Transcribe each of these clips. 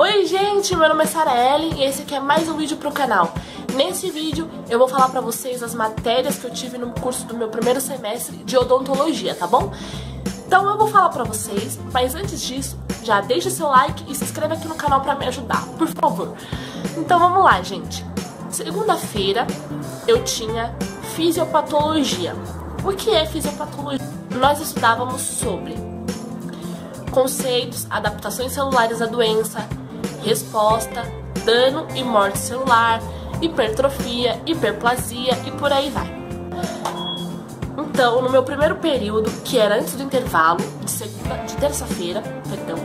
Oi gente, meu nome é Sara Ellen e esse aqui é mais um vídeo pro canal. Nesse vídeo eu vou falar pra vocês as matérias que eu tive no curso do meu primeiro semestre de odontologia, tá bom? Então eu vou falar pra vocês, mas antes disso, já deixa seu like e se inscreva aqui no canal pra me ajudar, por favor. Então vamos lá, gente. Segunda-feira eu tinha fisiopatologia. O que é fisiopatologia? Nós estudávamos sobre conceitos, adaptações celulares à doença, resposta, dano e morte celular, hipertrofia, hiperplasia e por aí vai. Então, no meu primeiro período, que era antes do intervalo, de segunda, de terça-feira, perdão,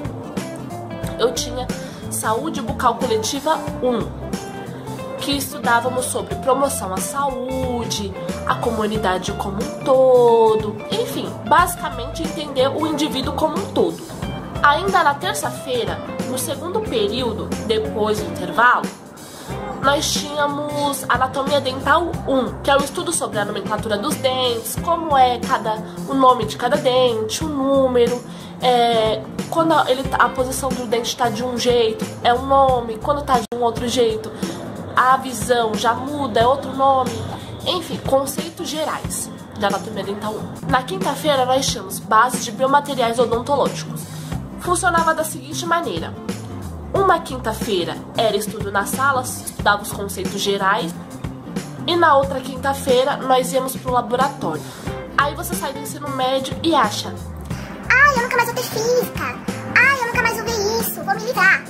eu tinha saúde bucal coletiva 1, que estudávamos sobre promoção à saúde, a comunidade como um todo, enfim, basicamente entender o indivíduo como um todo. Ainda na terça-feira, no segundo período, depois do intervalo, nós tínhamos Anatomia Dental 1, que é o estudo sobre a nomenclatura dos dentes, como é cada o nome de cada dente, o número, é, quando a, ele, tá, a posição do dente está de um jeito, é um nome, quando está de um outro jeito, a visão já muda, é outro nome. Enfim, conceitos gerais de anatomia dental 1. Na quinta-feira nós tínhamos bases de biomateriais odontológicos. Funcionava da seguinte maneira: uma quinta-feira era estudo nas salas, estudava os conceitos gerais, e na outra quinta-feira nós íamos para o laboratório. Aí você sai do ensino médio e acha: Ai, eu nunca mais vou ter física. Ai, eu nunca mais vou ver isso, vou me livrar.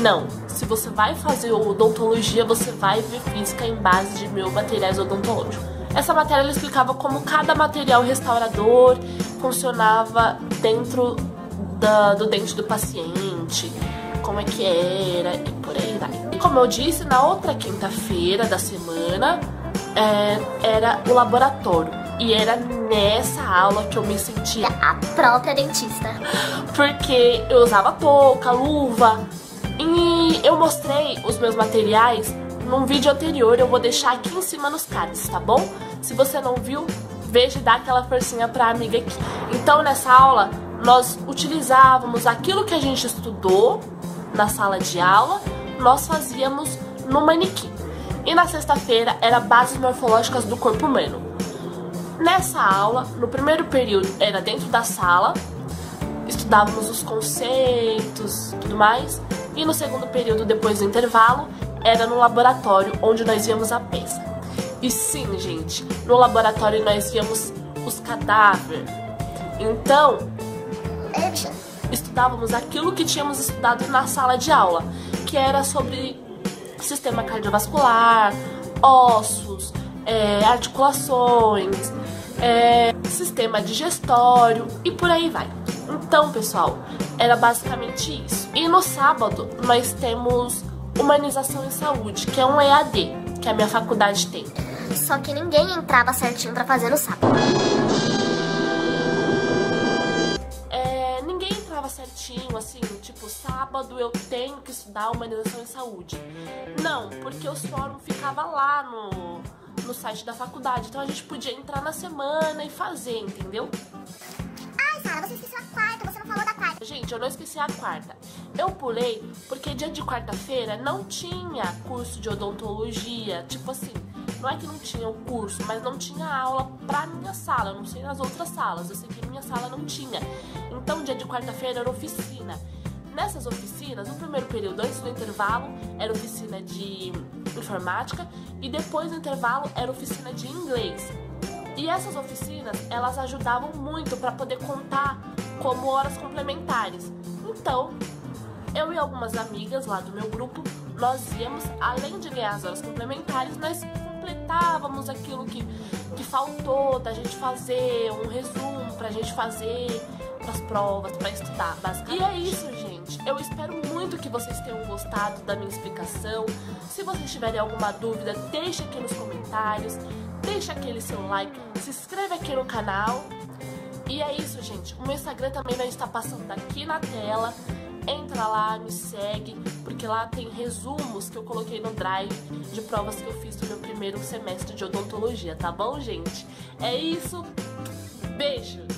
Não, se você vai fazer odontologia, você vai ver física em base de biomateriais odontológicos. Essa matéria ela explicava como cada material restaurador funcionava dentro da, do dente do paciente, como é que era e por aí vai. E como eu disse, na outra quinta-feira da semana é, era o laboratório. E era nessa aula que eu me sentia a própria dentista. Porque eu usava touca, luva. E eu mostrei os meus materiais num vídeo anterior. Eu vou deixar aqui em cima nos cards, tá bom? Se você não viu, veja e dá aquela forcinha pra amiga aqui. Então nessa aula nós utilizávamos aquilo que a gente estudou na sala de aula, nós fazíamos no manequim. E na sexta-feira era bases morfológicas do corpo humano. Nessa aula, no primeiro período era dentro da sala, estudávamos os conceitos, tudo mais, e no segundo período, depois do intervalo, era no laboratório onde nós víamos a peça. E sim, gente, no laboratório nós víamos os cadáveres. Então, estudávamos aquilo que tínhamos estudado na sala de aula, que era sobre sistema cardiovascular, ossos, é, articulações, é, sistema digestório e por aí vai. Então, pessoal, era basicamente isso. E no sábado nós temos Humanização em Saúde, que é um EAD que a minha faculdade tem. Só que ninguém entrava certinho para fazer no sábado. Certinho, assim, tipo, sábado eu tenho que estudar humanização em saúde. Não, porque os fóruns ficavam lá no, no site da faculdade, então a gente podia entrar na semana e fazer, entendeu? Ai, Sara, você esqueceu a quarta, você não falou da quarta. Gente, eu não esqueci a quarta. Eu pulei porque dia de quarta-feira não tinha curso de odontologia, tipo assim, não é que não tinha o curso, mas não tinha aula pra minha sala. Eu não sei nas outras salas. Eu sei que minha sala não tinha. Então, dia de quarta-feira era oficina. Nessas oficinas, no primeiro período, antes do intervalo, era oficina de informática e depois do intervalo era oficina de inglês. E essas oficinas, elas ajudavam muito para poder contar como horas complementares. Então, eu e algumas amigas lá do meu grupo, nós íamos, além de ganhar as horas complementares, nós completávamos aquilo que, que faltou da gente fazer, um resumo pra gente fazer as provas, para estudar, basicamente. E é isso, gente. Eu espero muito que vocês tenham gostado da minha explicação. Se vocês tiverem alguma dúvida, deixe aqui nos comentários, deixa aquele seu like, se inscreve aqui no canal. E é isso, gente. O meu Instagram também vai estar passando aqui na tela. Entra lá, me segue, porque lá tem resumos que eu coloquei no Drive de provas que eu fiz no meu primeiro semestre de odontologia, tá bom, gente? É isso. Beijo!